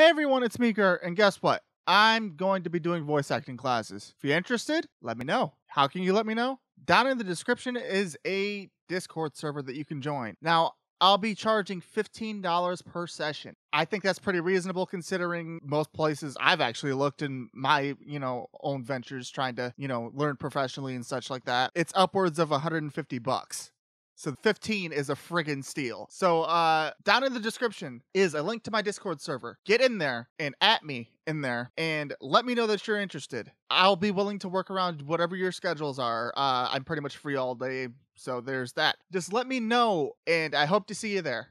Hey everyone, it's Meeker, and guess what? I'm going to be doing voice acting classes. If you're interested, let me know. How can you let me know? Down in the description is a Discord server that you can join. Now, I'll be charging $15 per session. I think that's pretty reasonable considering most places I've actually looked in my, you know, own ventures trying to, you know, learn professionally and such like that. It's upwards of 150 bucks. So 15 is a friggin' steal. So uh down in the description is a link to my Discord server. Get in there and at me in there and let me know that you're interested. I'll be willing to work around whatever your schedules are. Uh I'm pretty much free all day, so there's that. Just let me know and I hope to see you there.